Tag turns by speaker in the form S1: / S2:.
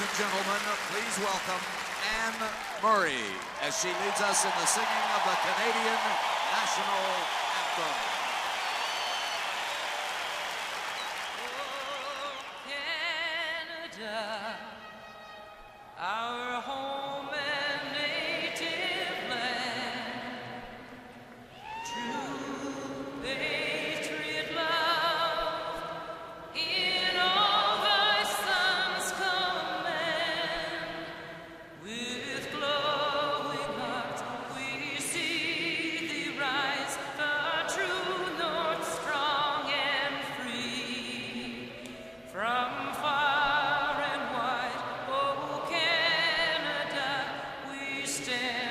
S1: Ladies and gentlemen, please welcome Anne Murray as she leads us in the singing of the Canadian National Anthem.
S2: Oh, our sin.